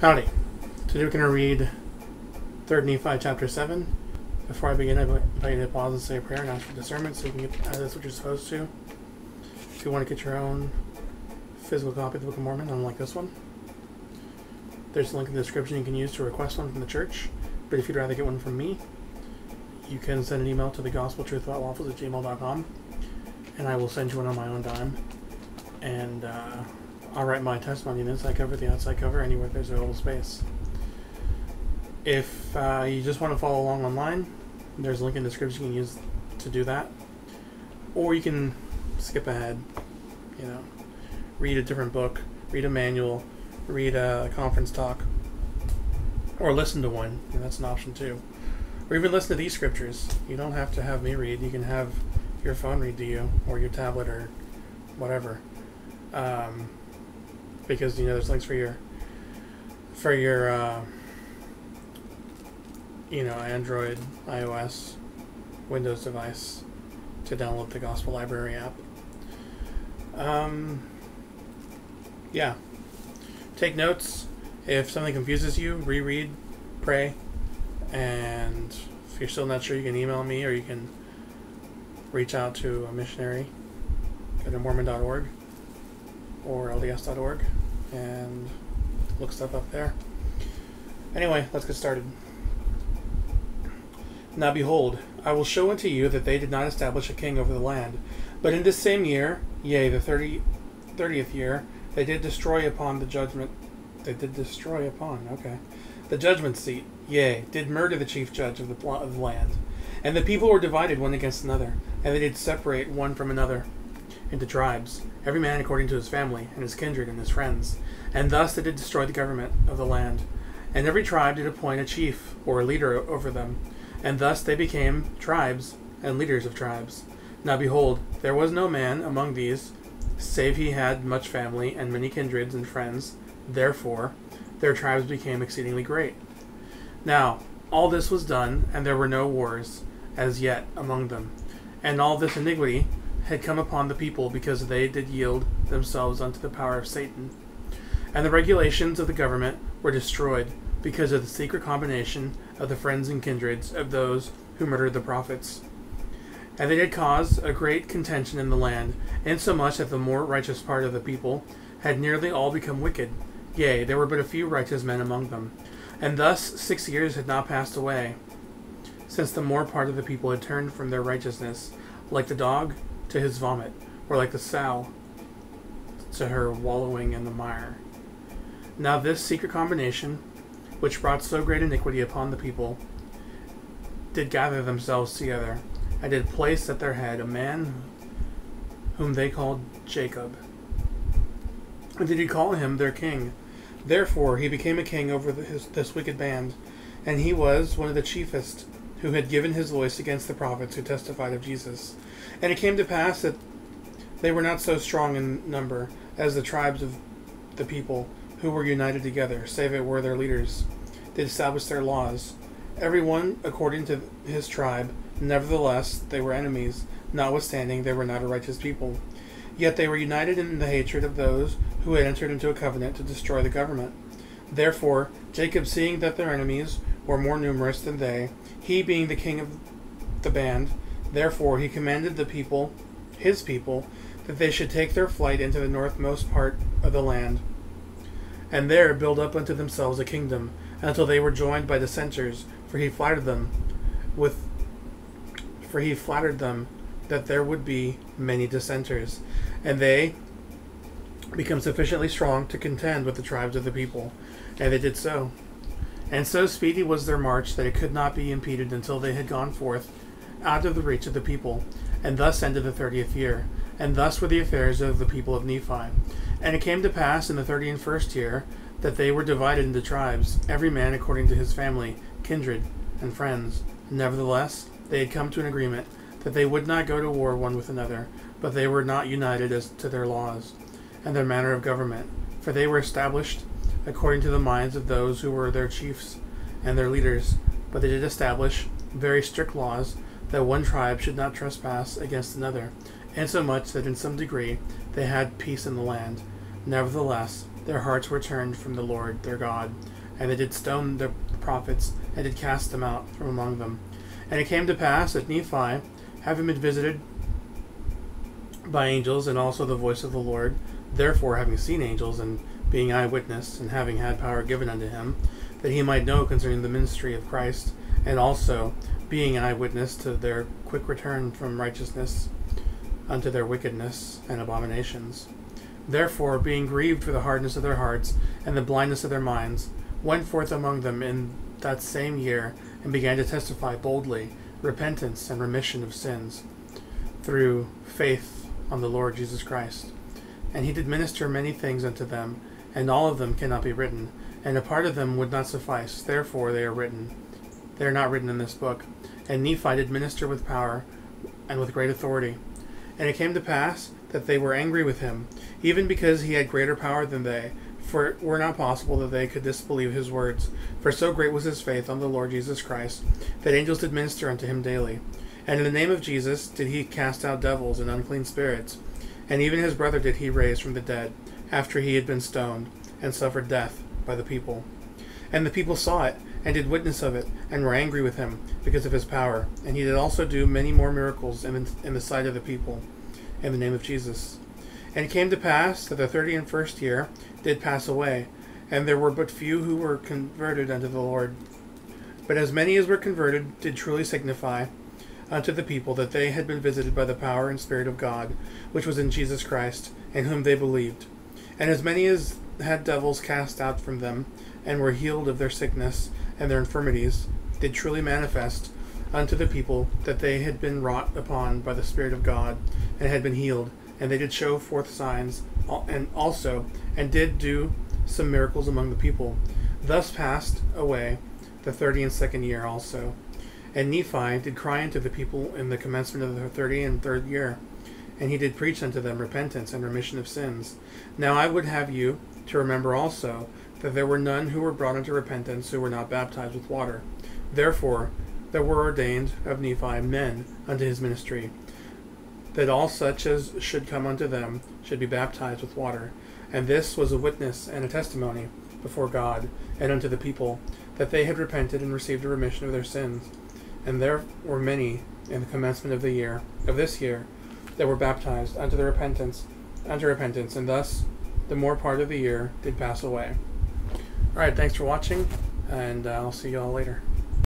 Howdy. Today we're going to read 3rd Nephi chapter 7. Before I begin, I invite you to pause and say a prayer and ask for discernment so you can get uh, that's what you're supposed to. If you want to get your own physical copy of the Book of Mormon, unlike this one, there's a link in the description you can use to request one from the church. But if you'd rather get one from me, you can send an email to the at gmail.com and I will send you one on my own dime. And uh, I'll write my testimony in the inside cover, the outside cover, anywhere there's a little space. If uh, you just want to follow along online, there's a link in the description you can use to do that. Or you can skip ahead, you know, read a different book, read a manual, read a conference talk, or listen to one. and that's an option too. Or even listen to these scriptures. You don't have to have me read. You can have your phone read to you, or your tablet, or whatever. Um, because you know there's links for your for your uh, you know Android, iOS, Windows device to download the Gospel Library app. Um, yeah. Take notes. If something confuses you, reread, pray, and if you're still not sure, you can email me or you can reach out to a missionary. Go to Mormon.org or LDS.org and look stuff up there. Anyway, let's get started. Now behold, I will show unto you that they did not establish a king over the land, but in this same year, yea, the thirty, thirtieth year, they did destroy upon the judgment. They did destroy upon, okay, the judgment seat. Yea, did murder the chief judge of the, of the land, and the people were divided one against another, and they did separate one from another into tribes, every man according to his family, and his kindred, and his friends. And thus they did destroy the government of the land. And every tribe did appoint a chief or a leader over them. And thus they became tribes and leaders of tribes. Now behold, there was no man among these, save he had much family and many kindreds and friends. Therefore, their tribes became exceedingly great. Now, all this was done, and there were no wars as yet among them. And all this iniquity had come upon the people because they did yield themselves unto the power of Satan. And the regulations of the government were destroyed because of the secret combination of the friends and kindreds of those who murdered the prophets. And they did cause a great contention in the land, insomuch that the more righteous part of the people had nearly all become wicked. Yea, there were but a few righteous men among them. And thus six years had not passed away, since the more part of the people had turned from their righteousness, like the dog to his vomit, or like the sow to her wallowing in the mire. Now, this secret combination, which brought so great iniquity upon the people, did gather themselves together, and did place at their head a man whom they called Jacob. And did he call him their king. Therefore, he became a king over his, this wicked band, and he was one of the chiefest who had given his voice against the prophets who testified of Jesus. And it came to pass that they were not so strong in number as the tribes of the people who were united together, save it were their leaders. They established their laws, every one according to his tribe. Nevertheless, they were enemies, notwithstanding they were not a righteous people. Yet they were united in the hatred of those who had entered into a covenant to destroy the government. Therefore, Jacob, seeing that their enemies were more numerous than they, he being the king of the band, Therefore he commanded the people, his people, that they should take their flight into the northmost part of the land, and there build up unto themselves a kingdom, until they were joined by dissenters, for he flattered them with for he flattered them that there would be many dissenters, and they become sufficiently strong to contend with the tribes of the people. And they did so. And so speedy was their march that it could not be impeded until they had gone forth out of the reach of the people, and thus ended the thirtieth year. And thus were the affairs of the people of Nephi. And it came to pass in the thirty and first year that they were divided into tribes, every man according to his family, kindred, and friends. Nevertheless, they had come to an agreement that they would not go to war one with another, but they were not united as to their laws and their manner of government, for they were established according to the minds of those who were their chiefs and their leaders. But they did establish very strict laws that one tribe should not trespass against another, insomuch that in some degree they had peace in the land. Nevertheless, their hearts were turned from the Lord their God, and they did stone the prophets, and did cast them out from among them. And it came to pass that Nephi, having been visited by angels, and also the voice of the Lord, therefore having seen angels, and being eyewitness, and having had power given unto him, that he might know concerning the ministry of Christ, and also being an eyewitness to their quick return from righteousness unto their wickedness and abominations. Therefore, being grieved for the hardness of their hearts and the blindness of their minds, went forth among them in that same year and began to testify boldly repentance and remission of sins through faith on the Lord Jesus Christ. And he did minister many things unto them, and all of them cannot be written, and a part of them would not suffice, therefore they are written. They are not written in this book. And Nephi did minister with power and with great authority. And it came to pass that they were angry with him, even because he had greater power than they, for it were not possible that they could disbelieve his words. For so great was his faith on the Lord Jesus Christ, that angels did minister unto him daily. And in the name of Jesus did he cast out devils and unclean spirits. And even his brother did he raise from the dead, after he had been stoned, and suffered death by the people. And the people saw it, and did witness of it, and were angry with him, because of his power. And he did also do many more miracles in, in the sight of the people, in the name of Jesus. And it came to pass that the thirty and first year did pass away, and there were but few who were converted unto the Lord. But as many as were converted did truly signify unto the people that they had been visited by the power and Spirit of God, which was in Jesus Christ, in whom they believed. And as many as had devils cast out from them, and were healed of their sickness and their infirmities, did truly manifest unto the people that they had been wrought upon by the Spirit of God, and had been healed, and they did show forth signs, and also, and did do some miracles among the people. Thus passed away the thirty and second year also. And Nephi did cry unto the people in the commencement of the thirty and third year, and he did preach unto them repentance and remission of sins. Now I would have you to remember also that there were none who were brought unto repentance who were not baptized with water. Therefore, there were ordained of Nephi men unto his ministry, that all such as should come unto them should be baptized with water. And this was a witness and a testimony before God and unto the people that they had repented and received a remission of their sins. And there were many in the commencement of the year of this year that were baptized unto the repentance unto repentance, and thus the more part of the year did pass away. All right, thanks for watching, and uh, I'll see you all later.